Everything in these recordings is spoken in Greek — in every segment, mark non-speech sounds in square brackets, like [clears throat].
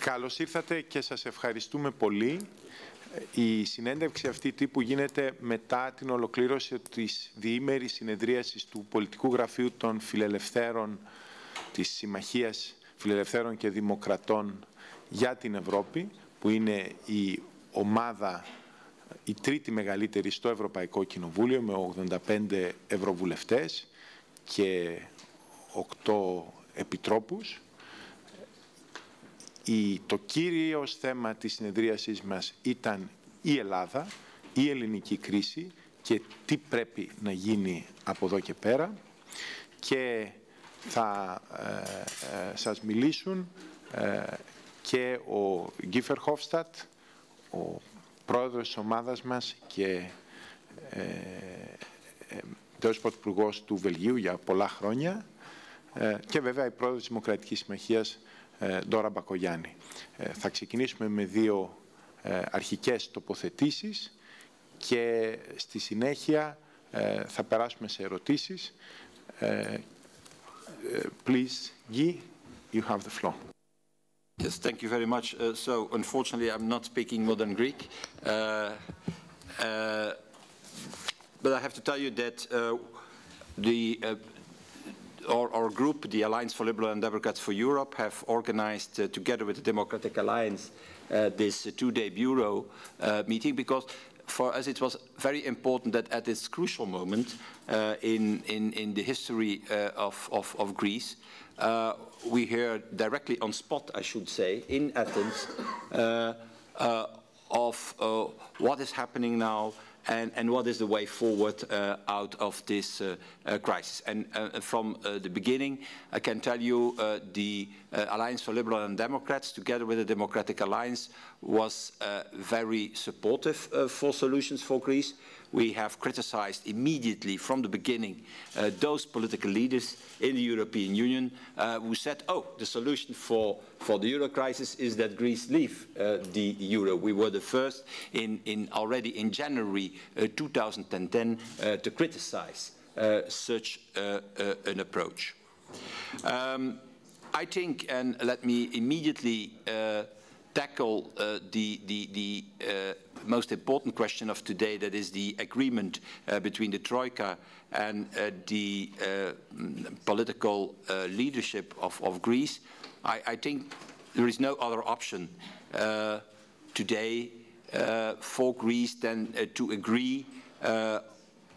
Καλώς ήρθατε και σας ευχαριστούμε πολύ. Η συνέντευξη αυτή τύπου γίνεται μετά την ολοκλήρωση της διήμερης συνεδρίασης του Πολιτικού Γραφείου των Φιλελευθέρων της Συμμαχίας Φιλελευθέρων και Δημοκρατών για την Ευρώπη, που είναι η ομάδα η τρίτη μεγαλύτερη στο Ευρωπαϊκό Κοινοβούλιο με 85 ευρωβουλευτές και 8 επιτρόπους. Η, το κύριος θέμα της συνεδρίασής μας ήταν η Ελλάδα, η ελληνική κρίση και τι πρέπει να γίνει από εδώ και πέρα. Και θα ε, ε σας μιλήσουν ε, και ο Γκίφερ Χόφστατ, ο πρόεδρος της ομάδας μας και ε, ε, του Βελγίου για πολλά χρόνια. Ε, και βέβαια η πρόεδρος της Δημοκρατικής Συμμαχίας ε, Ντόρα Μπακογιάννη. Ε, θα ξεκινήσουμε με δύο ε, αρχικές τοποθετήσεις και στη συνέχεια θα περάσουμε σε ερωτήσεις. Please, Guy, you have the floor. Yes, thank you very much. Uh, so, unfortunately, I'm not speaking modern Greek. Uh, uh, but I have to tell you that uh, the, uh, our, our, group, the Alliance for Liberal and Democrats for Europe, have organized, uh, together with the Democratic Alliance, this two-day bureau meeting because for us it was very important that at this crucial moment in, in, in, the history of, of, of Greece, uh, we hear directly on spot, I should say, in Athens, uh, uh, of uh, what is happening now and, and, what is the way forward uh, out of this uh, uh, crisis. And from the beginning, I can tell you the Alliance for Liberal and Democrats, together with the Democratic Alliance, was very supportive for solutions for Greece. We have criticized immediately from the beginning uh, those political leaders in the European Union uh, who said, oh, the solution for, for the euro crisis is that Greece leave uh, the euro. We were the first in, in already in January uh, 2010 uh, to criticize uh, such an approach. Um, I think, and let me immediately tackle uh, the, the, the uh, most important question of today, that is the agreement uh, between the Troika and uh, the uh, political uh, leadership of, of Greece. I, I, think there is no other option today for Greece than to agree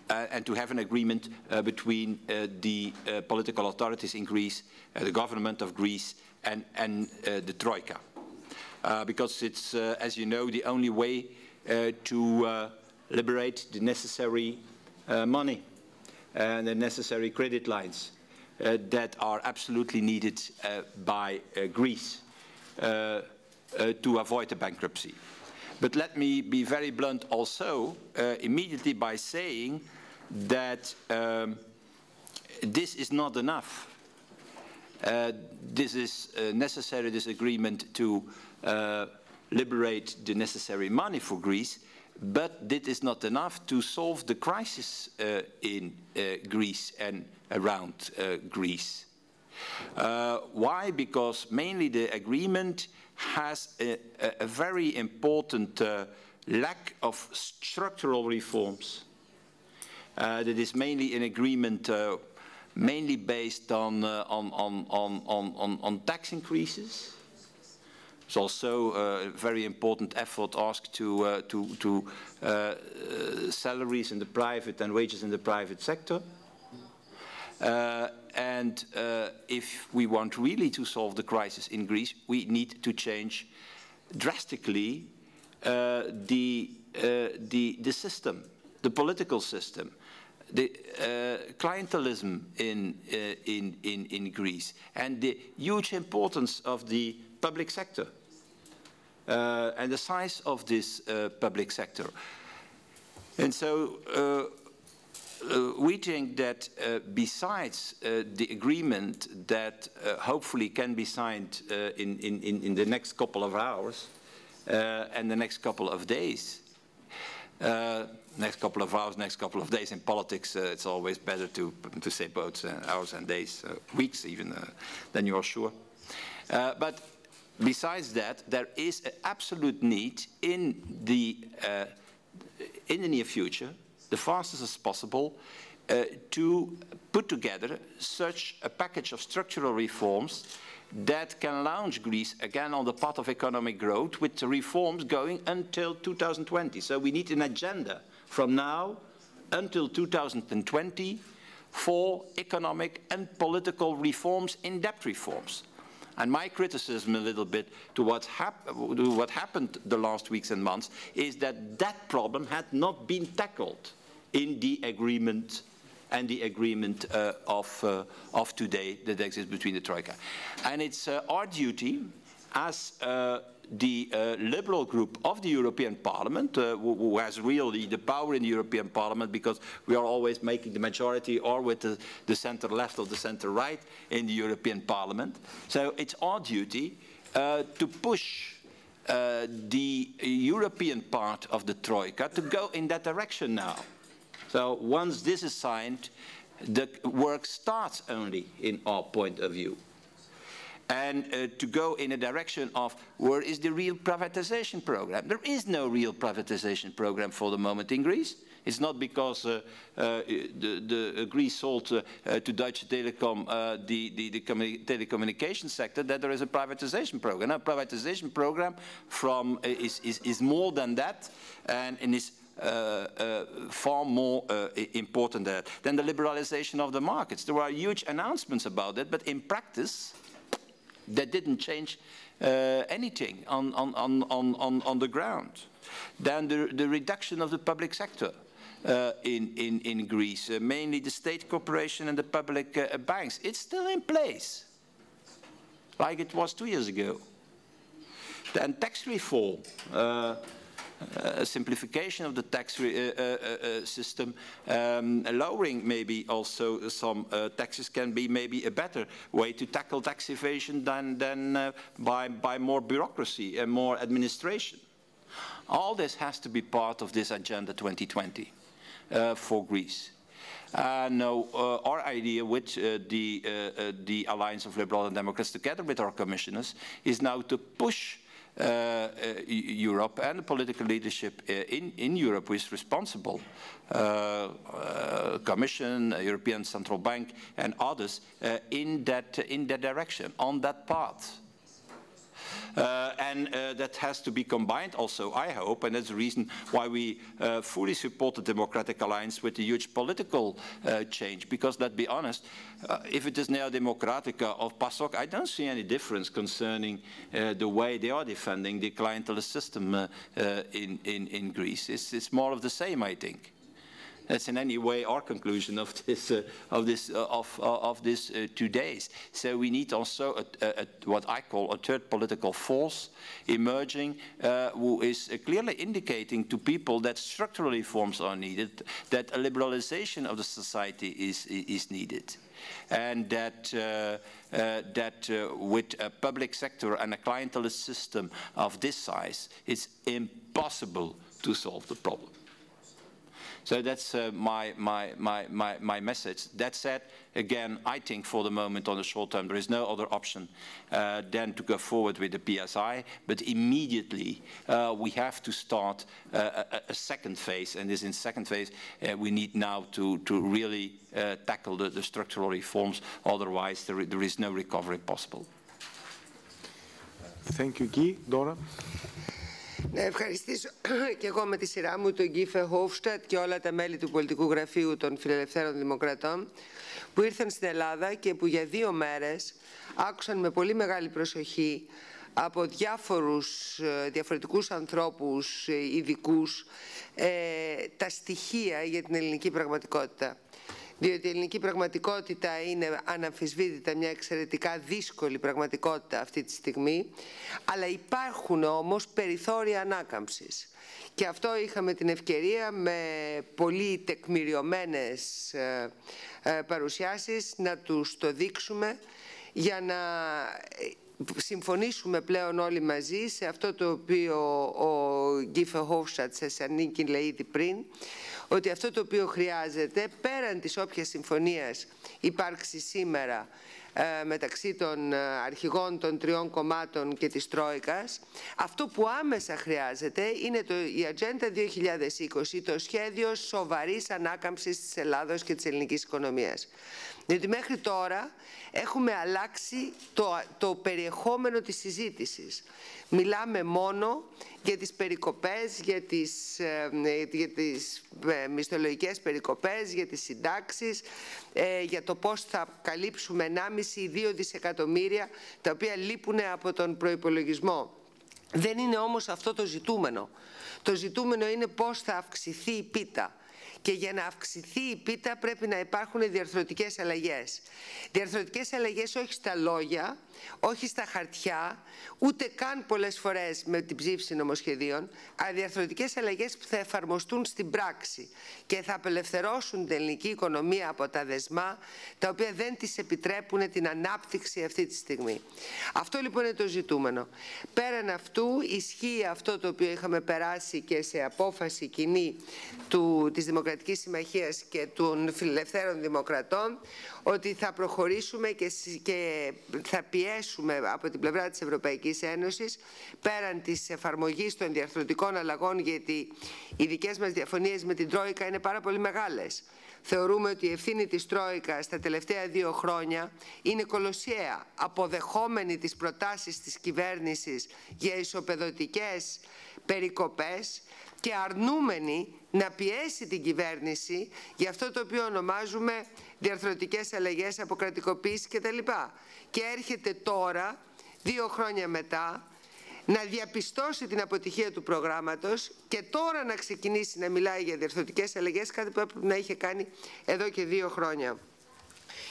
Uh, and to have an agreement uh, between uh, the political authorities in Greece, the government of Greece, and, and the Troika uh, because it's, uh, as you know, the only way uh, to uh, liberate the necessary uh, money and the necessary credit lines that are absolutely needed by Greece to avoid a bankruptcy. But let me be very blunt also, immediately by saying that um, this is not enough. Uh, this is uh, necessary, this agreement, to uh, liberate the necessary money for Greece, but this is not enough to solve the crisis uh, in uh, Greece and around uh, Greece. Uh, why? Because mainly the agreement has a, a very important uh, lack of structural reforms. that is mainly an agreement mainly based on, on, on, on, on, on tax increases, it's also a very important effort asked to, uh, to, to uh, salaries in the private and wages in the private sector. Uh, and uh, if we want really to solve the crisis in Greece, we need to change drastically uh, the, the, the system, the political system the uh, clientelism in, uh, in, in, in Greece and the huge importance of the public sector uh, and the size of this public sector. And so Uh, we think that uh, besides uh, the agreement that uh, hopefully can be signed uh, in, in, in the next couple of hours and the next couple of days, next couple of hours, next couple of days in politics, it's always better to, to say both hours and days, weeks even, than you are sure. but besides that, there is an absolute need in the, uh, in the near future, the fastest as possible, uh, to put together such a package of structural reforms that can launch Greece again on the path of economic growth with reforms going until 2020. So we need an agenda from now until 2020 for economic and political reforms, in-depth reforms. And my criticism a little bit to, what's hap to what happened the last weeks and months is that that problem had not been tackled in the agreement and the agreement uh, of, uh, of today that exists between the Troika. And it's uh, our duty as uh, the uh, liberal group of the European Parliament, uh, who, who, has really the power in the European Parliament because we are always making the majority or with the, the center left or the center right in the European Parliament. So it's our duty to push the European part of the Troika to go in that direction now. So once this is signed, the work starts only in our point of view and uh, to go in a direction of where is the real privatization program. There is no real privatization program for the moment in Greece. It's not because uh, uh, the, the Greece sold uh, uh, to Deutsche Telekom uh, the, the, the telecommunication sector that there is a privatization program. A privatization program from, is, is, is more than that and, and is uh, uh, far more uh, important than the liberalization of the markets. There were huge announcements about that, but in practice, that didn't change uh, anything on, on, on, on, on the ground. Then the, the reduction of the public sector. Uh, in, in, in Greece, uh, mainly the state corporation and the public uh, banks. It's still in place, like it was two years ago. Then tax reform. Uh, a simplification of the tax uh, uh, system, um, lowering maybe also some taxes can be maybe a better way to tackle tax evasion than, than by, by more bureaucracy and more administration. All this has to be part of this Agenda 2020 for Greece. Uh, no, uh, our idea with uh, the, the Alliance of Liberals and Democrats, together with our commissioners, is now to push Eh, eh, Europe and the political leadership uh, in, in Europe is responsible, Commission, European Central Bank and others, in, that, in that direction, on that path. Uh, and uh, that has to be combined also, I hope, and that's the reason why we uh, fully support the Democratic Alliance with the huge political change, because let's be honest, if it is Neo Democratica or PASOK, I don't see any difference concerning the way they are defending the clientelist system in, in, in Greece. It's, it's more of the same, I think. That's in any way our conclusion of this, uh, of this, uh, of, uh, of this uh, two days. So we need also a, a, a, what I call a third political force emerging, uh, who is clearly indicating to people that structural reforms are needed, that a liberalization of the society is, is needed and that, uh, uh, that uh, with a public sector and a clientelist system of this size, it's impossible to solve the problem. So that's uh, my, my, my, my, my message. That said, again, I think for the moment on the short term there is no other option uh, than to go forward with the PSI, but immediately uh, we have to start uh, a, a, second phase, and this in second phase uh, we need now to, to really uh, tackle the, the, structural reforms, otherwise there, there is no recovery possible. Thank you, Guy. Dora? Να ευχαριστήσω [clears throat] και εγώ με τη σειρά μου τον Γκίφε Χόφστατ και όλα τα μέλη του πολιτικού γραφείου των Φιλελευθέρων Δημοκρατών που ήρθαν στην Ελλάδα και που για δύο μέρες άκουσαν με πολύ μεγάλη προσοχή από διάφορους διαφορετικούς ανθρώπους ειδικούς ε, τα στοιχεία για την ελληνική πραγματικότητα διότι η ελληνική πραγματικότητα είναι αναμφισβήτητα μια εξαιρετικά δύσκολη πραγματικότητα αυτή τη στιγμή, αλλά υπάρχουν όμως περιθώρια ανάκαμψης. Και αυτό είχαμε την ευκαιρία με πολύ τεκμηριωμένες ε, ε, παρουσιάσεις να τους το δείξουμε για να συμφωνήσουμε πλέον όλοι μαζί σε αυτό το οποίο ο Γκίφε Χόφστατς σε ανήκει λέει ήδη πριν, ότι αυτό το οποίο χρειάζεται πέραν της όποιας συμφωνίας υπάρξει σήμερα ε, μεταξύ των ε, αρχηγών των τριών κομμάτων και της Τρόικας. Αυτό που άμεσα χρειάζεται είναι το, η Ατζέντα 2020, το σχέδιο σοβαρής ανάκαμψης της Ελλάδος και της ελληνικής οικονομίας. Διότι μέχρι τώρα έχουμε αλλάξει το, το περιεχόμενο της συζήτησης. Μιλάμε μόνο για τις περικοπές, για τις, ε, για τις ε, μισθολογικές περικοπές, για τις συντάξεις, ε, για το πώς θα καλύψουμε 1,5 ή 2 δισεκατομμύρια τα οποία λείπουν από τον προϋπολογισμό. Δεν είναι όμως αυτό το ζητούμενο. Το ζητούμενο είναι πώς θα αυξηθεί η πίτα και για να αυξηθεί η πίτα πρέπει να υπάρχουν διαρθρωτικές αλλαγές. Διαρθρωτικές αλλαγές όχι στα λόγια, όχι στα χαρτιά, ούτε καν πολλές φορές με την ψήφιση νομοσχεδίων, αλλά διαρθρωτικές αλλαγές που θα εφαρμοστούν στην πράξη και θα απελευθερώσουν την ελληνική οικονομία από τα δεσμά, τα οποία δεν της επιτρέπουν την ανάπτυξη αυτή τη στιγμή. Αυτό λοιπόν είναι το ζητούμενο. Πέραν αυτού ισχύει αυτό το οποίο είχαμε περάσει και σε απόφαση κοινή του, της Δημοκρατικής Συμμαχίας και των Φιλελευθέρων Δημοκρατών, ότι θα προχωρήσουμε και, και θα πιέσουμε από την πλευρά της Ευρωπαϊκής Ένωσης πέραν της εφαρμογής των διαρθρωτικών αλλαγών γιατί οι δικές μας διαφωνίες με την Τρόικα είναι πάρα πολύ μεγάλες. Θεωρούμε ότι η ευθύνη της Τρόικας στα τελευταία δύο χρόνια είναι κολοσιαία, αποδεχόμενη τις προτάσεις της κυβέρνησης για ισοπεδωτικές περικοπές και αρνούμενη να πιέσει την κυβέρνηση για αυτό το οποίο ονομάζουμε διαρθρωτικές αλλαγές, αποκρατικοποίηση κτλ. Και έρχεται τώρα, δύο χρόνια μετά, να διαπιστώσει την αποτυχία του προγράμματος και τώρα να ξεκινήσει να μιλάει για διαρθρωτικές αλλαγές, κάτι που έπρεπε να είχε κάνει εδώ και δύο χρόνια.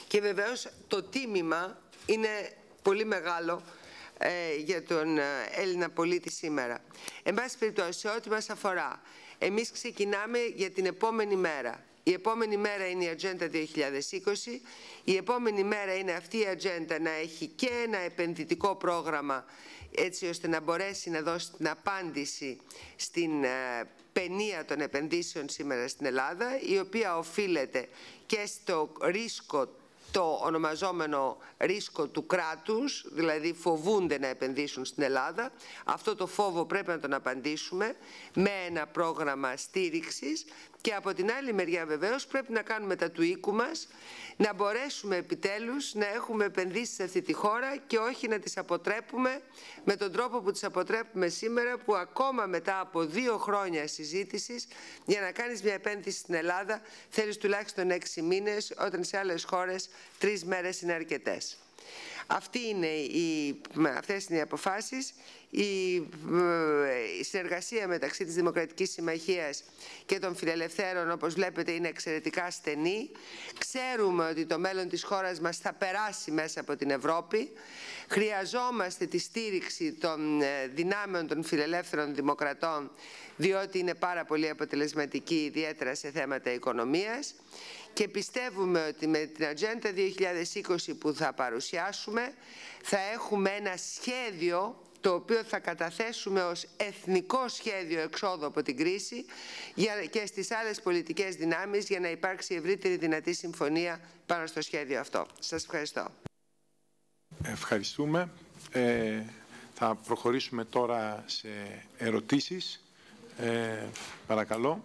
Και βεβαίως το τίμημα είναι πολύ μεγάλο ε, για τον ε, Έλληνα πολίτη σήμερα. Εν πάση περιπτώσει, ό,τι μας αφορά, εμείς ξεκινάμε για την επόμενη μέρα. Η επόμενη μέρα είναι η Ατζέντα 2020. Η επόμενη μέρα είναι αυτή η ατζέντα να έχει και ένα επενδυτικό πρόγραμμα έτσι ώστε να μπορέσει να δώσει την απάντηση στην ε, παινία των επενδύσεων σήμερα στην Ελλάδα, η οποία οφείλεται και στο ρίσκο το ονομαζόμενο ρίσκο του κράτους, δηλαδή φοβούνται να επενδύσουν στην Ελλάδα. Αυτό το φόβο πρέπει να τον απαντήσουμε με ένα πρόγραμμα στήριξης και από την άλλη μεριά βεβαίως πρέπει να κάνουμε τα του οίκου μας, να μπορέσουμε επιτέλους να έχουμε επενδύσεις σε αυτή τη χώρα και όχι να τις αποτρέπουμε με τον τρόπο που τις αποτρέπουμε σήμερα που ακόμα μετά από δύο χρόνια συζήτησης για να κάνεις μια επένδυση στην Ελλάδα θέλεις τουλάχιστον έξι μήνες όταν σε άλλες χώρες τρεις μέρες είναι αρκετές. Αυτή είναι η, αυτές είναι οι αποφάσεις. Η, η συνεργασία μεταξύ της Δημοκρατικής Συμμαχίας και των φιλελευθέρων, όπως βλέπετε, είναι εξαιρετικά στενή. Ξέρουμε ότι το μέλλον της χώρας μας θα περάσει μέσα από την Ευρώπη. Χρειαζόμαστε τη στήριξη των ε, δυνάμεων των φιλελεύθερων δημοκρατών, διότι είναι πάρα πολύ αποτελεσματική, ιδιαίτερα σε θέματα οικονομίας και πιστεύουμε ότι με την Ατζέντα 2020 που θα παρουσιάσουμε θα έχουμε ένα σχέδιο το οποίο θα καταθέσουμε ως εθνικό σχέδιο εξόδου από την κρίση και στις άλλες πολιτικές δυνάμεις για να υπάρξει ευρύτερη δυνατή συμφωνία πάνω στο σχέδιο αυτό. Σας ευχαριστώ. Ευχαριστούμε. Ε, θα προχωρήσουμε τώρα σε ερωτήσεις. Ε, παρακαλώ.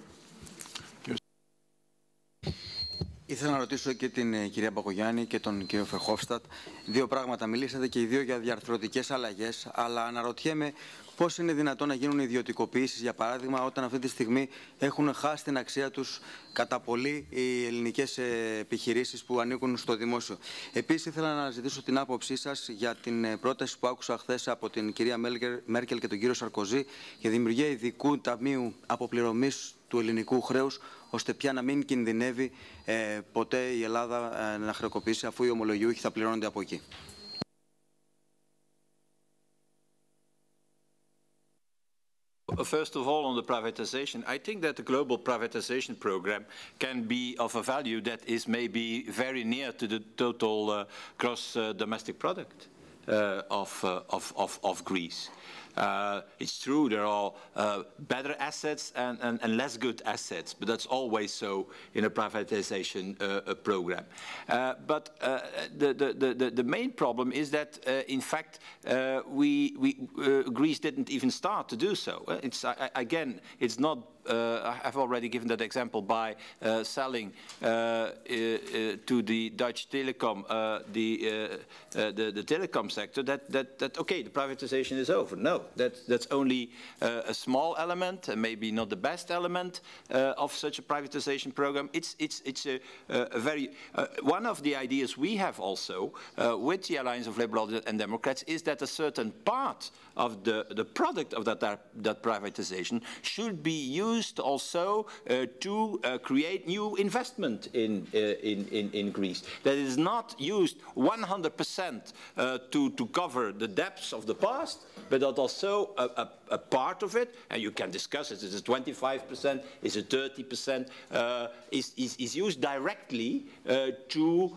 Ήθελα να ρωτήσω και την ε, κυρία Πακογιάννη και τον κύριο Φεχόφστατ δύο πράγματα. Μιλήσατε και οι δύο για διαρθρωτικές αλλαγές, αλλά αναρωτιέμαι πώς είναι δυνατόν να γίνουν ιδιωτικοποιήσεις, για παράδειγμα, όταν αυτή τη στιγμή έχουν χάσει την αξία τους κατά πολύ οι ελληνικές ε, επιχειρήσεις που ανήκουν στο δημόσιο. Επίσης, ήθελα να ζητήσω την άποψή σας για την ε, πρόταση που άκουσα χθες από την κυρία Μέρκελ και τον κύριο Σαρκοζή για δημιουργία ειδικού ταμείου αποπληρωμής του ελληνικού χρέους, ώστε πια να μην κινδυνεύει ε, ποτέ η Ελλάδα ε, να χρεοκοπήσει αφού οι ομολογιούχοι θα πληρώνονται από εκεί. First of all, on the privatization, I think that the global privatization program can be of a value that is maybe very near to the total uh, gross uh, domestic product uh, of, uh, of, of, of Greece. Uh, it's true there are uh, better assets and, and, and, less good assets, but that's always so in a privatization uh, program. Uh, but uh, the, the, the, the, main problem is that, uh, in fact, we, we Greece didn't even start to do so. It's, again, it's not Uh, I've already given that example by uh, selling uh, uh, uh to the Dutch telecom, the, the, the, telecom sector, that, that, that, okay, the privatization is over. No, that, that's only a small element, and maybe not the best element of such a privatization program. It's, it's, it's a, a very, one of the ideas we have also with the Alliance of Liberals and Democrats is that a certain part of the, the product of that, that privatization should be used also uh, to uh, create new investment in, uh, in, in, in, Greece. That is not used 100% uh, to, to cover the debts of the past, but that also a, a, a, part of it, and you can discuss it, is it 25%, is it 30%, uh, is, is, is, used directly uh, to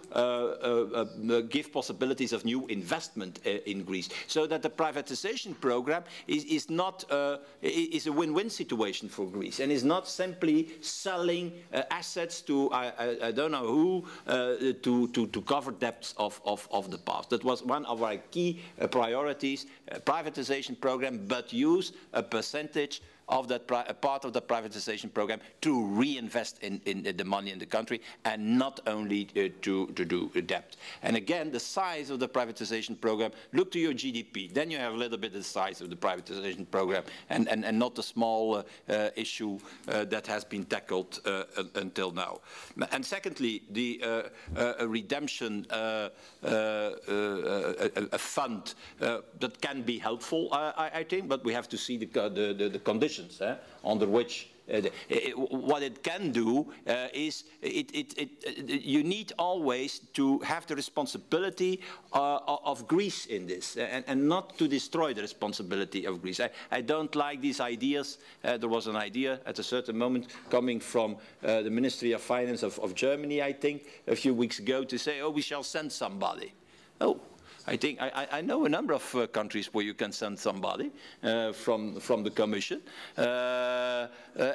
give possibilities of new investment in Greece. So that the privatization program is, is not uh, is a win-win situation for Greece and is not simply selling uh, assets to I, I, I, don't know who uh, to, to, to cover debts of, of, of the past. That was one of our key uh, priorities, privatization program, but a percentage of that part of the privatization program to reinvest in, in, in, the money in the country and not only uh, to, to do debt. And again, the size of the privatization program, look to your GDP, then you have a little bit of the size of the privatization program and, and, and not the small uh, uh, issue uh, that has been tackled uh, until now. And secondly, the uh, redemption a, fund that can be helpful, I, I, think, but we have to see the, the, the, the conditions conditions eh, under which uh, it, what it can do uh, is it, it, you need always to have the responsibility uh, of Greece in this and, and, not to destroy the responsibility of Greece. I, I don't like these ideas. There was an idea at a certain moment coming from uh, the Ministry of Finance of, of Germany, I think, a few weeks ago to say, oh, we shall send somebody. Oh, I think I, I know a number of uh, countries where you can send somebody uh, from from the Commission uh, uh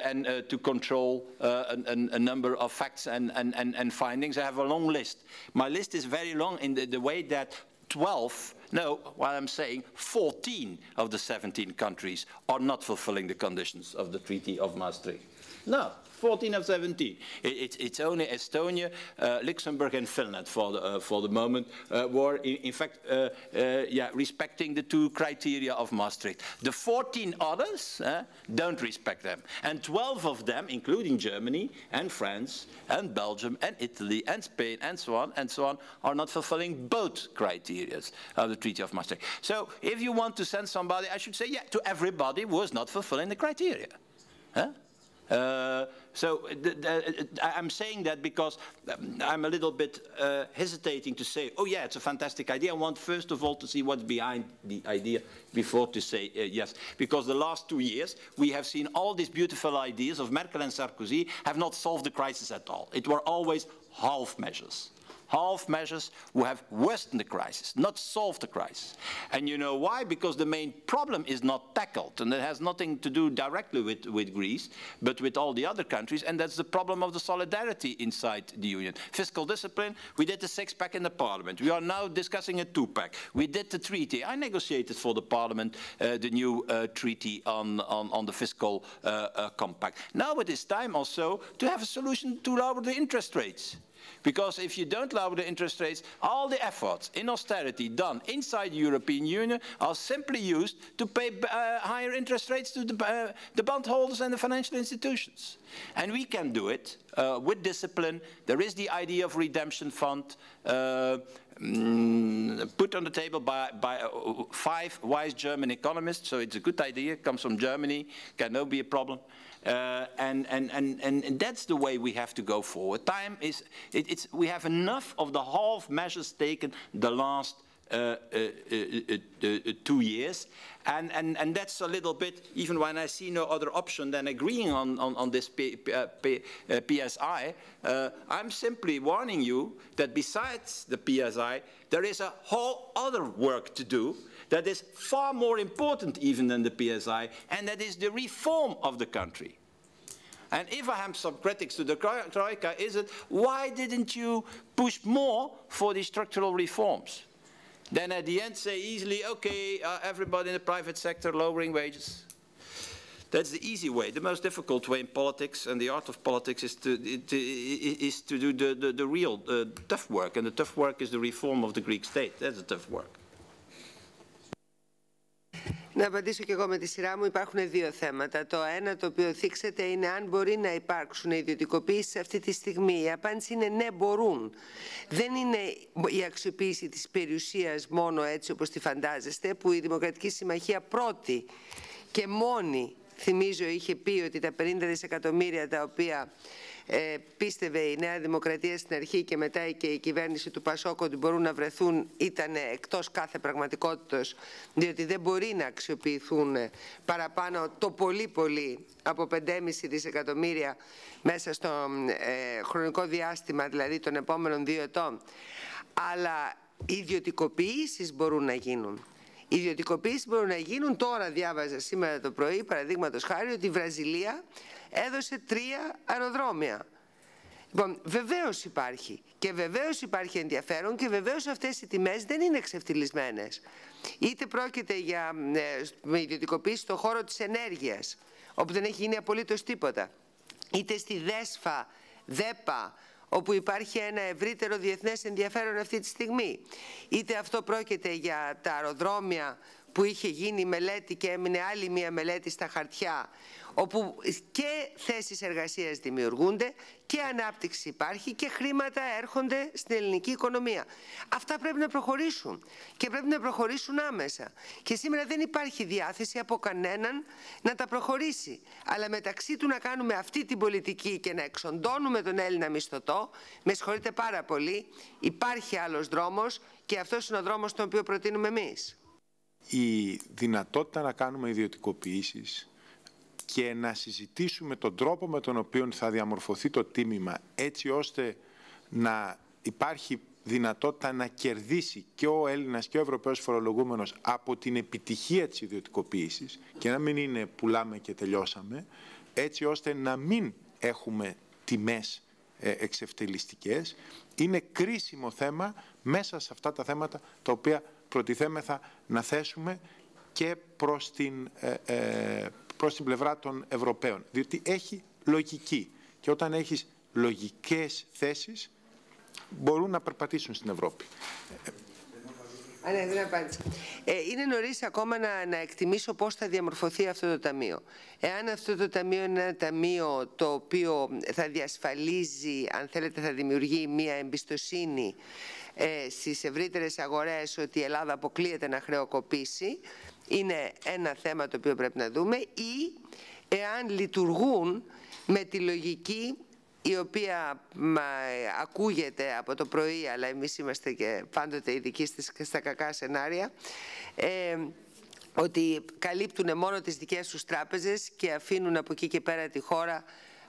and uh, to control uh, a, a, number of facts and, and, and, and, findings. I have a long list. My list is very long in the, the way that 12 no, what I'm saying, 14 of the 17 countries are not fulfilling the conditions of the Treaty of Maastricht. No, 14 of 17. It, it, it's only Estonia, uh, Luxembourg and Finland for the, uh, for the moment uh, were in, in fact uh, uh, yeah, respecting the two criteria of Maastricht. The 14 others uh, don't respect them. And 12 of them, including Germany and France and Belgium and Italy and Spain and so on and so on, are not fulfilling both criteria of the Treaty of Maastricht. So if you want to send somebody, I should say, yeah, to everybody who was not fulfilling the criteria. Huh? Uh, so I'm saying that because um, I'm a little bit uh, hesitating to say, oh yeah, it's a fantastic idea. I want first of all to see what's behind the idea before to say uh, yes. Because the last two years, we have seen all these beautiful ideas of Merkel and Sarkozy have not solved the crisis at all. It were always half measures half measures who have worsened the crisis, not solved the crisis. And you know why? Because the main problem is not tackled, and it has nothing to do directly with, with Greece, but with all the other countries, and that's the problem of the solidarity inside the Union. Fiscal discipline, we did the six-pack in the Parliament. We are now discussing a two-pack. We did the treaty. I negotiated for the Parliament uh, the new uh, treaty on, on, on, the fiscal uh, uh compact. Now it is time also to have a solution to lower the interest rates. Because if you don't lower the interest rates, all the efforts in austerity done inside the European Union are simply used to pay uh, higher interest rates to the, uh, the bondholders and the financial institutions. And we can do it uh, with discipline. There is the idea of redemption fund. Uh, mm, put on the table by, by uh, five wise German economists, so it's a good idea, comes from Germany, can no be a problem. Uh, and, and, and, and that's the way we have to go forward. Time is, it, it's, we have enough of the half measures taken the last uh, uh, uh, two years. And, and, and that's a little bit, even when I see no other option than agreeing on, on, on this P, P, PSI, I'm simply warning you that besides the PSI, there is a whole other work to do that is far more important even than the PSI, and that is the reform of the country. And if I have some critics to the Troika, is it, why didn't you push more for these structural reforms? Then at the end say easily, okay, uh, everybody in the private sector lowering wages. That's the easy way. The most difficult way in politics and the art of politics is to, is to do the, the, the real tough work. And the tough work is the reform of the Greek state. That's the tough work. Να απαντήσω και εγώ με τη σειρά μου. Υπάρχουν δύο θέματα. Το ένα το οποίο θίξετε είναι αν μπορεί να υπάρξουν ιδιωτικοποίησεις αυτή τη στιγμή. Η απάντηση είναι ναι, μπορούν. Δεν είναι η αξιοποίηση της περιουσίας μόνο έτσι όπως τη φαντάζεστε, που η Δημοκρατική Συμμαχία πρώτη και μόνη, θυμίζω, είχε πει ότι τα 50 δισεκατομμύρια τα οποία ε, πίστευε η Νέα Δημοκρατία στην αρχή και μετά και η κυβέρνηση του Πασόκ ότι μπορούν να βρεθούν ήταν εκτός κάθε πραγματικότητας διότι δεν μπορεί να αξιοποιηθούν παραπάνω το πολύ πολύ από 5,5 δισεκατομμύρια μέσα στο ε, χρονικό διάστημα δηλαδή των επόμενων δύο ετών αλλά ιδιωτικοποιήσεις μπορούν να γίνουν. Οι ιδιωτικοποιήσεις μπορούν να γίνουν. Τώρα διάβαζα σήμερα το πρωί, παραδείγματος χάρη, ότι η Βραζιλία έδωσε τρία αεροδρόμια. Λοιπόν, βεβαίως υπάρχει και βεβαίως υπάρχει ενδιαφέρον και βεβαίως αυτές οι τιμές δεν είναι εξευτελισμένε. Είτε πρόκειται για ε, ιδιωτικοποίηση στον χώρο της ενέργειας, όπου δεν έχει γίνει απολύτως τίποτα, είτε στη ΔΕΣΦΑ, ΔΕΠΑ, όπου υπάρχει ένα ευρύτερο διεθνές ενδιαφέρον αυτή τη στιγμή. Είτε αυτό πρόκειται για τα αεροδρόμια που είχε γίνει μελέτη και έμεινε άλλη μία μελέτη στα χαρτιά, όπου και θέσεις εργασίας δημιουργούνται και ανάπτυξη υπάρχει και χρήματα έρχονται στην ελληνική οικονομία. Αυτά πρέπει να προχωρήσουν και πρέπει να προχωρήσουν άμεσα. Και σήμερα δεν υπάρχει διάθεση από κανέναν να τα προχωρήσει. Αλλά μεταξύ του να κάνουμε αυτή την πολιτική και να εξοντώνουμε τον Έλληνα μισθωτό, με συγχωρείτε πάρα πολύ, υπάρχει άλλος δρόμος και αυτός είναι ο δρόμος τον οποίο προτείνουμε εμείς. Η δυνατότητα να κάνουμε ιδιωτικοποιήσεις και να συζητήσουμε τον τρόπο με τον οποίο θα διαμορφωθεί το τίμημα έτσι ώστε να υπάρχει δυνατότητα να κερδίσει και ο Έλληνας και ο Ευρωπαίος φορολογούμενος από την επιτυχία της ιδιωτικοποίησης και να μην είναι πουλάμε και τελειώσαμε, έτσι ώστε να μην έχουμε τιμές ε, εξευτελιστικές, είναι κρίσιμο θέμα μέσα σε αυτά τα θέματα τα οποία προτιθέμεθα να θέσουμε και προς την ε, ε, προς την πλευρά των Ευρωπαίων. Διότι έχει λογική. Και όταν έχεις λογικές θέσεις, μπορούν να περπατήσουν στην Ευρώπη. Α, ναι, δεν απάντησα. Ε, είναι νωρίς ακόμα να, να εκτιμήσω πώς θα διαμορφωθεί αυτό το ταμείο. Εάν αυτό το ταμείο είναι ένα ταμείο το οποίο θα διασφαλίζει, αν θέλετε, θα δημιουργεί μία εμπιστοσύνη ε, στις ευρύτερες αγορές ότι η Ελλάδα αποκλείεται να χρεοκοπήσει, είναι ένα θέμα το οποίο πρέπει να δούμε ή εάν λειτουργούν με τη λογική η οποία μα, ακούγεται από το πρωί αλλά εμείς είμαστε και πάντοτε ειδικοί στα κακά σενάρια ε, ότι καλύπτουν μόνο τις δικές τους τράπεζες και αφήνουν από εκεί και πέρα τη χώρα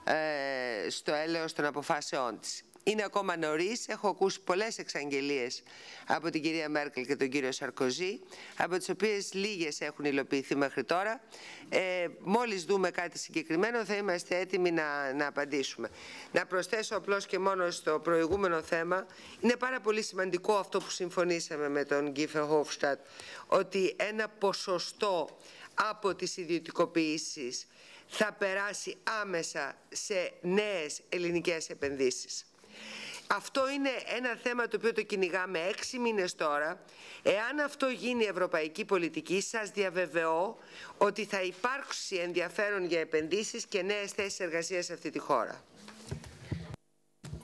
ε, στο έλεος των αποφάσεών της. Είναι ακόμα νωρίς. Έχω ακούσει πολλές εξαγγελίες από την κυρία Μέρκελ και τον κύριο Σαρκοζή, από τις οποίες λίγες έχουν υλοποιηθεί μέχρι τώρα. Ε, Μόλις δούμε κάτι συγκεκριμένο, θα είμαστε έτοιμοι να, να απαντήσουμε. Να προσθέσω απλώς και μόνο στο προηγούμενο θέμα. Είναι πάρα πολύ σημαντικό αυτό που συμφωνήσαμε με τον Γκίφε Χόφστατ, ότι ένα ποσοστό από τις ιδιωτικοποιήσεις θα περάσει άμεσα σε νέες ελληνικές επενδύσεις. Αυτό είναι ένα θέμα το οποίο το κυνηγάμε έξι μήνες τώρα. Εάν αυτό γίνει ευρωπαϊκή πολιτική, σας διαβεβαιώ ότι θα υπάρξει ενδιαφέρον για επενδύσεις και νέες θέσεις εργασίας σε αυτή τη χώρα.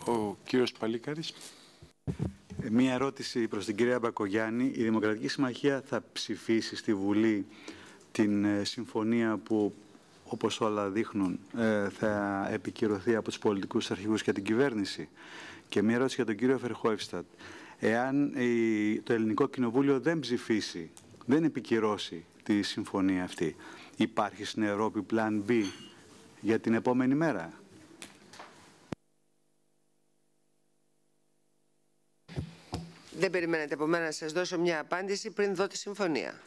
Ο κύριος Παλίκαρης. Ε, μία ερώτηση προς την κυρία Μπακογιάννη. Η Δημοκρατική Συμμαχία θα ψηφίσει στη Βουλή την ε, συμφωνία που όπως όλα δείχνουν ε, θα επικυρωθεί από τους πολιτικούς αρχηγούς και την κυβέρνηση. Και μία ερώτηση για τον κύριο Φερχόευστατ. Εάν το ελληνικό κοινοβούλιο δεν ψηφίσει, δεν επικυρώσει τη συμφωνία αυτή, υπάρχει στην Ευρώπη Plan B για την επόμενη μέρα; Δεν περιμένετε από μένα να σας δώσω μια απάντηση πριν δω τη συμφωνία.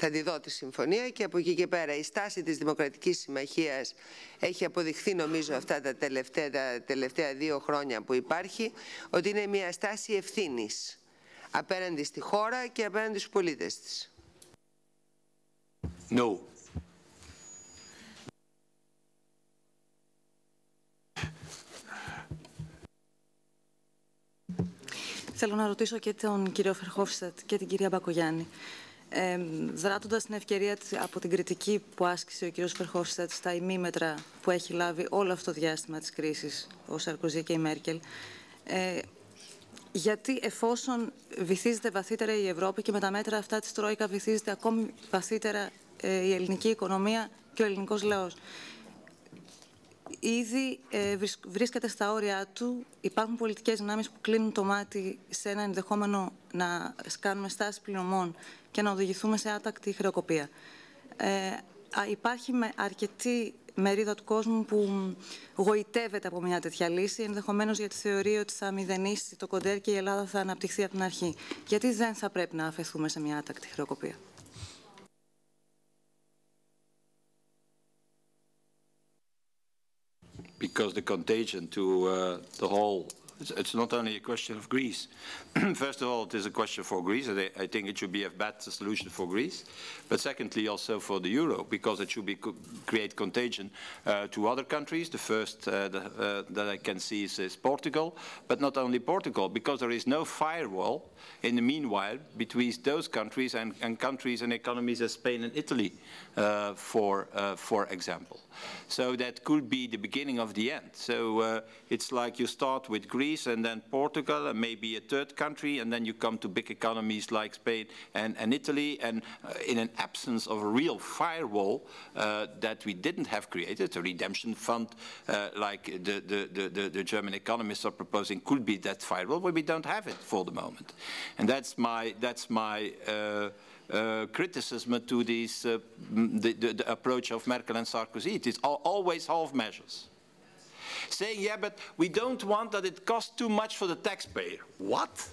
Θα τη δω τη συμφωνία και από εκεί και πέρα η στάση της Δημοκρατικής Συμμαχίας έχει αποδειχθεί νομίζω αυτά τα τελευταία, τα τελευταία δύο χρόνια που υπάρχει ότι είναι μια στάση ευθύνης απέναντι στη χώρα και απέναντι στους πολίτες της. No. Θέλω να ρωτήσω και τον κύριο Φερχόφστατ και την κυρία Μπακογιάννη. Ε, δράτοντας την ευκαιρία από την κριτική που άσκησε ο κύριος Φερχόφστατ στα ημίμετρα που έχει λάβει όλο αυτό το διάστημα της κρίσης, ο Σαρκοζή και η Μέρκελ, ε, γιατί εφόσον βυθίζεται βαθύτερα η Ευρώπη και με τα μέτρα αυτά της Τρόικα βυθίζεται ακόμη βαθύτερα ε, η ελληνική οικονομία και ο ελληνικός λαός ήδη ε, βρίσκεται στα όρια του. Υπάρχουν πολιτικές δυνάμεις που κλείνουν το μάτι σε ένα ενδεχόμενο να κάνουμε στάση πληρωμών και να οδηγηθούμε σε άτακτη χρεοκοπία. Ε, υπάρχει με αρκετή μερίδα του κόσμου που γοητεύεται από μια τέτοια λύση, ενδεχομένως γιατί θεωρεί ότι θα μηδενίσει το κοντέρ και η Ελλάδα θα αναπτυχθεί από την αρχή. Γιατί δεν θα πρέπει να αφαιθούμε σε μια άτακτη χρεοκοπία; because the contagion to uh, the whole it's not only a question of Greece. [clears throat] First of all, it is a question for Greece. I think it should be a better solution for Greece. But secondly, also for the euro, because it should be create contagion uh, to other countries. The first uh, the, uh, that I can see is, is, Portugal, but not only Portugal, because there is no firewall in the meanwhile between those countries and, and countries and economies as Spain and Italy, uh, for, uh, for example. So that could be the beginning of the end. So uh, it's like you start with Greece and then Portugal and maybe a third country, and then you come to big economies like Spain and, and Italy. And uh, in an absence of a real firewall uh, that we didn't have created, a redemption fund uh, like the, the, the, the, German economists are proposing could be that firewall, but we don't have it for the moment. And that's my, that's my uh, uh, criticism to this, uh, the, the, the, approach of Merkel and Sarkozy. It is always half measures. Saying, yeah, but we don't want that it costs too much for the taxpayer. What?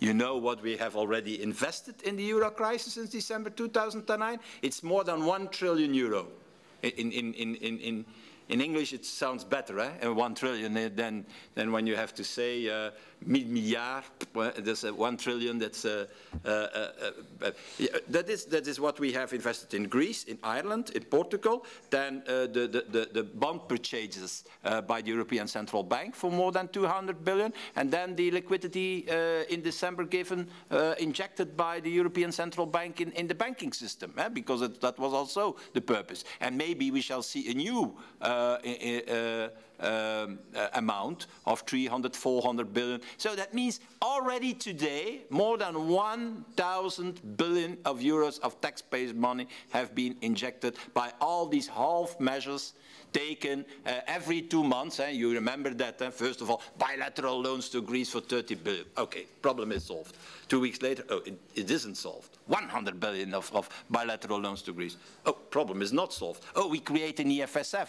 You know what we have already invested in the euro crisis since December 2009? It's more than one trillion euro in, in, in, in, in English, it sounds better, eh? and one trillion, eh, than, than when you have to say uh, mille milliards, there's uh, one trillion, that's, uh, uh, uh, uh that, is, that is what we have invested in Greece, in Ireland, in Portugal, then the, the, the, the, bond purchases by the European Central Bank for more than 200 billion, and then the liquidity in December given, injected by the European Central Bank in, in the banking system, eh? because it, that was also the purpose. And maybe we shall see a new uh, uh, amount of 300, 400 billion. So that means already today, more than 1,000 billion of euros of taxpayers' money have been injected by all these half measures taken uh, every two months. Eh? You remember that, eh? first of all, bilateral loans to Greece for 30 billion. Okay, problem is solved. Two weeks later, oh, it, it isn't solved. 100 billion of, of bilateral loans to Greece. Oh, problem is not solved. Oh, we create an EFSF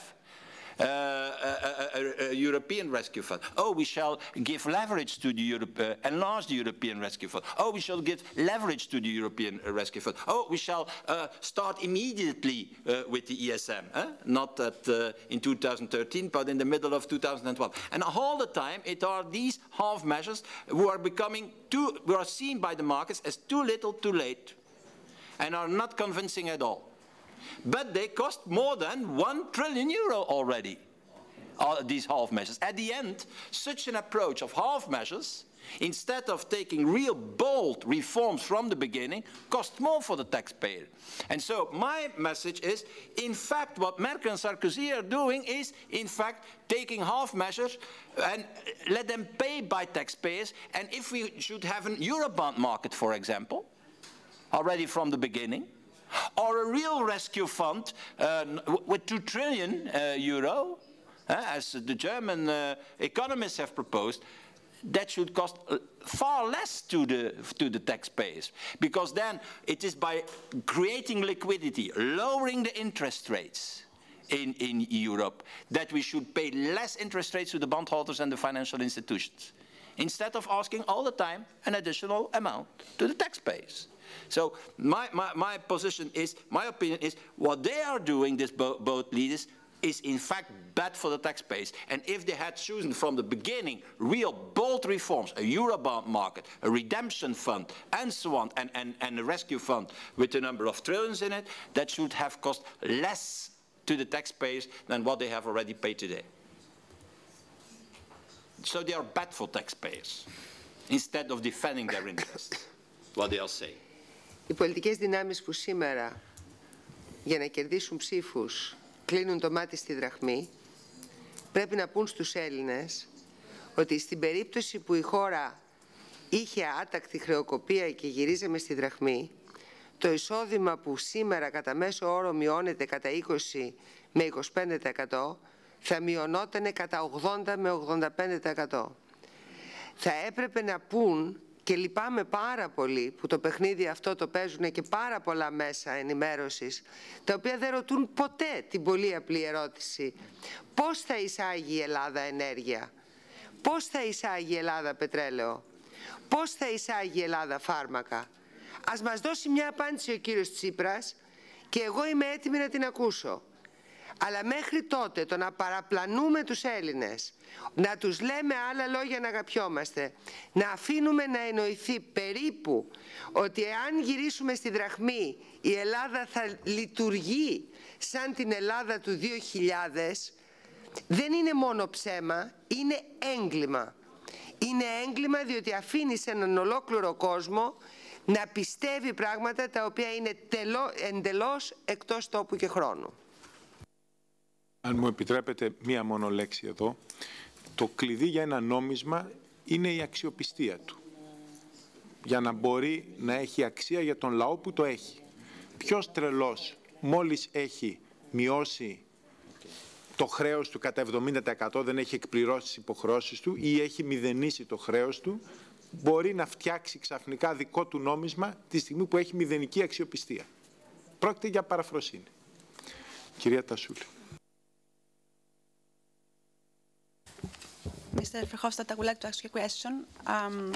uh, a, a, a, European Rescue Fund. Oh, we shall give leverage to the Europe, uh, enlarge the European Rescue Fund. Oh, we shall give leverage to the European Rescue Fund. Oh, we shall uh, start immediately uh, with the ESM, eh? not at, uh, in 2013, but in the middle of 2012. And all the time, it are these half measures who are becoming too, who are seen by the markets as too little, too late, and are not convincing at all. But they cost more than one trillion euro already, all these half measures. At the end, such an approach of half measures, instead of taking real bold reforms from the beginning, cost more for the taxpayer. And so my message is, in fact, what Merkel and Sarkozy are doing is, in fact, taking half measures and let them pay by taxpayers. And if we should have an Eurobond market, for example, already from the beginning, or a real rescue fund uh, with 2 trillion uh, euro, uh, as the German uh, economists have proposed, that should cost uh, far less to the, to the taxpayers. Because then it is by creating liquidity, lowering the interest rates in, in Europe, that we should pay less interest rates to the bondholders and the financial institutions. Instead of asking all the time an additional amount to the taxpayers. So my, my, my position is, my opinion is, what they are doing, this bo both leaders, is in fact bad for the taxpayers. And if they had chosen from the beginning real bold reforms, a Eurobond market, a redemption fund, and so on, and, and, and a rescue fund with a number of trillions in it, that should have cost less to the taxpayers than what they have already paid today. So they are bad for taxpayers, instead of defending their interests, what they are saying. Οι πολιτικές δυνάμεις που σήμερα για να κερδίσουν ψήφους κλείνουν το μάτι στη δραχμή, πρέπει να πούν στους Έλληνες ότι στην περίπτωση που η χώρα είχε άτακτη χρεοκοπία και γυρίζαμε στη δραχμή, το εισόδημα που σήμερα κατά μέσο όρο μειώνεται κατά 20 με 25% θα μειωνόταν κατά 80 με 85%. Θα έπρεπε να πούν και λυπάμαι πάρα πολύ που το παιχνίδι αυτό το παίζουν και πάρα πολλά μέσα ενημέρωσης τα οποία δεν ρωτούν ποτέ την πολύ απλή ερώτηση. Πώς θα εισάγει η Ελλάδα ενέργεια; Πώς θα εισάγει η Ελλάδα πετρέλαιο; Πώς θα εισάγει η Ελλάδα φάρμακα; Ας μας δώσει μια απάντηση ο κύριος Τσίπρας και εγώ είμαι έτοιμη να την ακούσω αλλά μέχρι τότε το να παραπλανούμε τους Έλληνες, να τους λέμε άλλα λόγια να αγαπιόμαστε, να αφήνουμε να εννοηθεί περίπου ότι εάν γυρίσουμε στη δραχμή η Ελλάδα θα λειτουργεί σαν την Ελλάδα του 2000, δεν είναι μόνο ψέμα, είναι έγκλημα. Είναι έγκλημα διότι αφήνει σε έναν ολόκληρο κόσμο να πιστεύει πράγματα τα οποία είναι τελό, εντελώς εκτός τόπου και χρόνου. Αν μου επιτρέπετε μία μόνο λέξη εδώ, το κλειδί για ένα νόμισμα είναι η αξιοπιστία του. Για να μπορεί να έχει αξία για τον λαό που το έχει. Ποιος τρελός μόλις έχει μειώσει το χρέος του κατά 70% δεν έχει εκπληρώσει τις υποχρεώσεις του ή έχει μηδενίσει το χρέος του, μπορεί να φτιάξει ξαφνικά δικό του νόμισμα τη στιγμή που έχει μηδενική αξιοπιστία. Πρόκειται για παραφροσύνη. Κυρία Τασούλη. Mr. Verhofstadt, I would like to ask you a question. Um,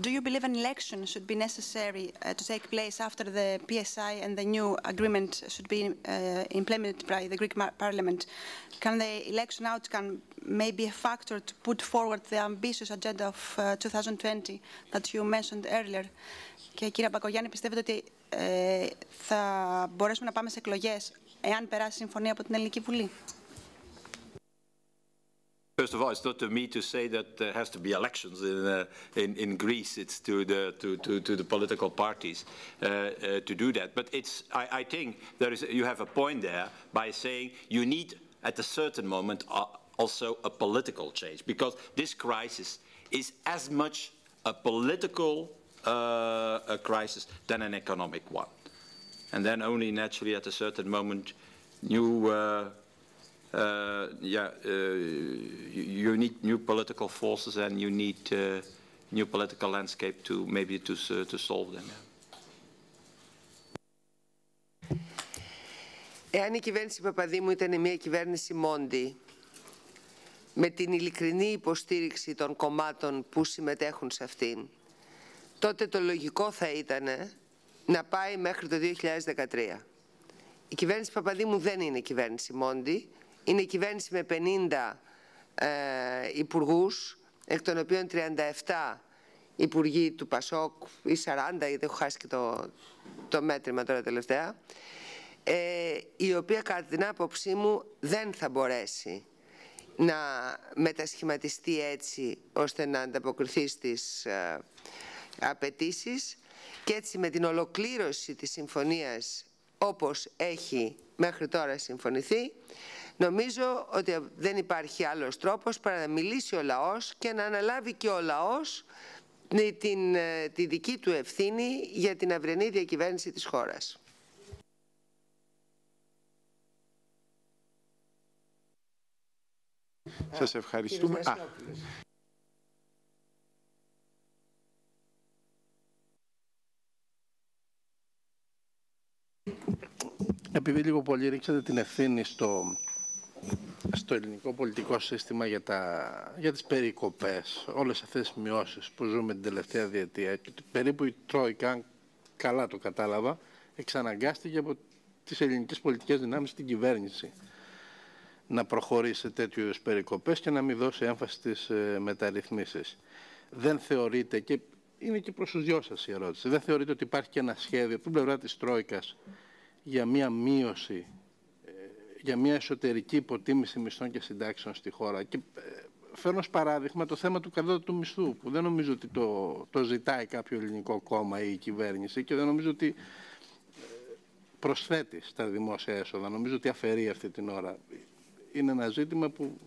do you believe an election should be necessary uh, to take place after the PSI and the new agreement should be uh, implemented by the Greek Parliament? Can the election outcome may be a factor to put forward the ambitious agenda of uh, 2020 that you mentioned earlier? Και κύριε Μπακογιάννη, πιστεύετε ότι ε, θα μπορέσουμε να πάμε σε εκλογές εάν περάσει συμφωνία από την Ελληνική Βουλή? First of all, it's not to me to say that there has to be elections in, uh, in, in, Greece. It's to the, to, to, to the political parties uh, uh, to do that. But it's, I, I, think there is, you have a point there by saying you need, at a certain moment, uh, also a political change. Because this crisis is as much a political uh, a crisis than an economic one. And then only naturally at a certain moment new uh, yeah, uh, you need new political forces and you need uh, new political landscape to maybe to, to solve them. Εάν η κυβέρνηση Παπαδήμου ήταν μια κυβέρνηση Μόντι, με την ειλικρινή υποστήριξη των κομμάτων που συμμετέχουν σε αυτήν, τότε το λογικό θα ήταν να πάει μέχρι το 2013. Η κυβέρνηση Παπαδήμου δεν είναι κυβέρνηση Μόντι, είναι η κυβέρνηση με 50 ε, υπουργούς, εκ των οποίων 37 υπουργοί του Πασόκ ή 40, γιατί έχω χάσει και το, το μέτρημα τώρα τελευταία, ε, η οποία κατά την άποψή μου δεν θα μπορέσει να μετασχηματιστεί έτσι ώστε να ανταποκριθεί στις ε, απαιτήσεις. Και έτσι με την ολοκλήρωση της συμφωνίας όπως έχει μέχρι τώρα συμφωνηθεί Νομίζω ότι δεν υπάρχει άλλος τρόπος παρά να μιλήσει ο λαός και να αναλάβει και ο λαός ε, την, ε, τη δική του ευθύνη για την αυριανή διακυβέρνηση της χώρας. Σας ευχαριστούμε. Α, επειδή λίγο πολύ ρίξατε την ευθύνη στο στο ελληνικό πολιτικό σύστημα για, τα, για τις περικοπές, όλες αυτές τις μειώσεις που ζούμε την τελευταία διετία, περίπου η Τρόικα, αν καλά το κατάλαβα, εξαναγκάστηκε από τις ελληνικές πολιτικές δυνάμεις στην κυβέρνηση να προχωρήσει σε τέτοιου είδους περικοπές και να μην δώσει έμφαση στις ε, μεταρρυθμίσεις. Δεν θεωρείτε, και είναι και προς τους δυο σας η ερώτηση, δεν θεωρείτε ότι υπάρχει και ένα σχέδιο από την πλευρά της Τρόικας για μια μείωση, ε, για μια εσωτερική υποτίμηση μισθών και συντάξεων στη χώρα. Και ε, φέρνω ως παράδειγμα το θέμα του κατώτατου μισθού, που δεν νομίζω ότι το, το ζητάει κάποιο ελληνικό κόμμα ή η κυβέρνηση και δεν νομίζω ότι προσθέτει στα δημόσια έσοδα. Νομίζω ότι αφαιρεί αυτή την ώρα. Είναι ένα ζήτημα που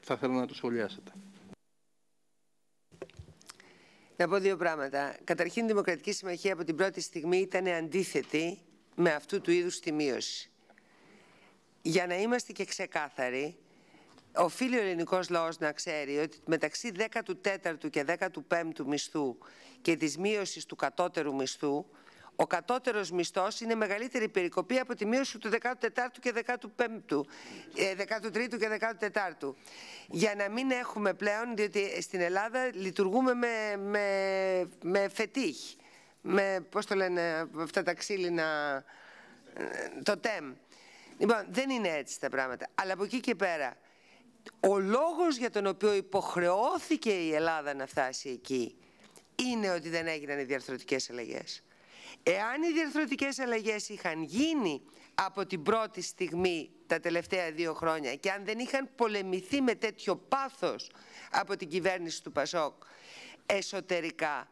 θα θέλω να το σχολιάσετε. Να πω δύο πράγματα. Καταρχήν, η Δημοκρατική Συμμαχία από την πρώτη στιγμή ήταν αντίθετη με αυτού του είδους τη μείωση. Για να είμαστε και ξεκάθαροι, οφείλει ο ελληνικός λαός να ξέρει ότι μεταξύ 14ου και 15ου μισθού και της μείωσης του κατώτερου μισθού ο κατώτερος μισθός είναι μεγαλύτερη περικοπή από τη μείωση του 14ου και 15ου, 13ου και 14ου. Για να μην έχουμε πλέον, διότι στην Ελλάδα λειτουργούμε με, με, με φετίχ, με, πώς το λένε, αυτά τα ξύλινα, το τέμ. Λοιπόν, δεν είναι έτσι τα πράγματα. Αλλά από εκεί και πέρα, ο λόγος για τον οποίο υποχρεώθηκε η Ελλάδα να φτάσει εκεί είναι ότι δεν έγιναν οι διαρθρωτικές αλλαγές. Εάν οι διαρθρωτικές αλλαγές είχαν γίνει από την πρώτη στιγμή τα τελευταία δύο χρόνια και αν δεν είχαν πολεμηθεί με τέτοιο πάθος από την κυβέρνηση του Πασόκ εσωτερικά,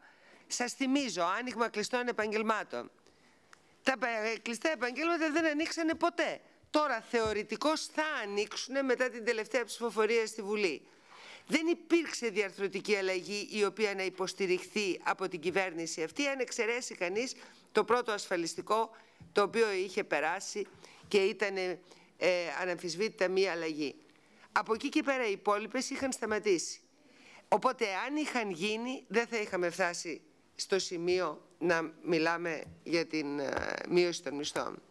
σας θυμίζω άνοιγμα κλειστών επαγγελμάτων. Τα κλειστά επαγγέλματα δεν ανοίξανε ποτέ. Τώρα θεωρητικώς θα ανοίξουν μετά την τελευταία ψηφοφορία στη Βουλή. Δεν υπήρξε διαρθρωτική αλλαγή η οποία να υποστηριχθεί από την κυβέρνηση αυτή αν εξαιρέσει κανείς το πρώτο ασφαλιστικό το οποίο είχε περάσει και ήταν ε, αναμφισβήτητα μία αλλαγή. Από εκεί και πέρα οι υπόλοιπες είχαν σταματήσει. Οπότε αν είχαν γίνει δεν θα είχαμε φτάσει στο σημείο να μιλάμε για την ε, μείωση των μισθών.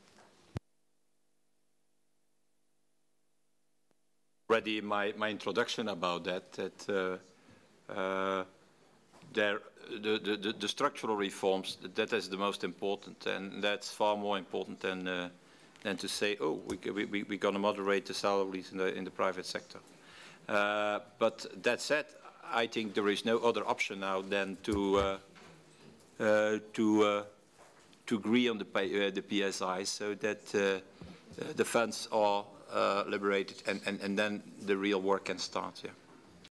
Already my, my introduction about that, that uh, uh, there the, the, the, structural reforms, that is the most important, and that's far more important than, uh, than to say, oh, we, we, we're going to moderate the salaries in the, in the private sector. Uh, but that said, I think there is no other option now than to, uh, uh to, to agree on the, uh, the PSI so that the funds are Uh, liberated and, and, and then the real work can start. Yeah.